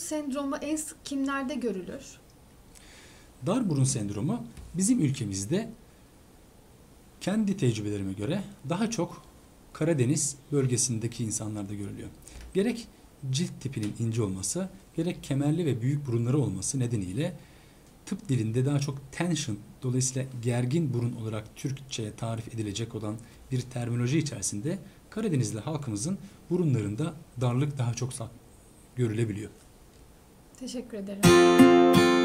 sendromu en sık kimlerde görülür? Dar burun sendromu bizim ülkemizde kendi tecrübelerime göre daha çok Karadeniz bölgesindeki insanlarda görülüyor. Gerek cilt tipinin ince olması, gerek kemerli ve büyük burunları olması nedeniyle tıp dilinde daha çok tension, dolayısıyla gergin burun olarak Türkçe tarif edilecek olan bir terminoloji içerisinde Karadenizli halkımızın burunlarında darlık daha çok görülebiliyor. Teşekkür ederim.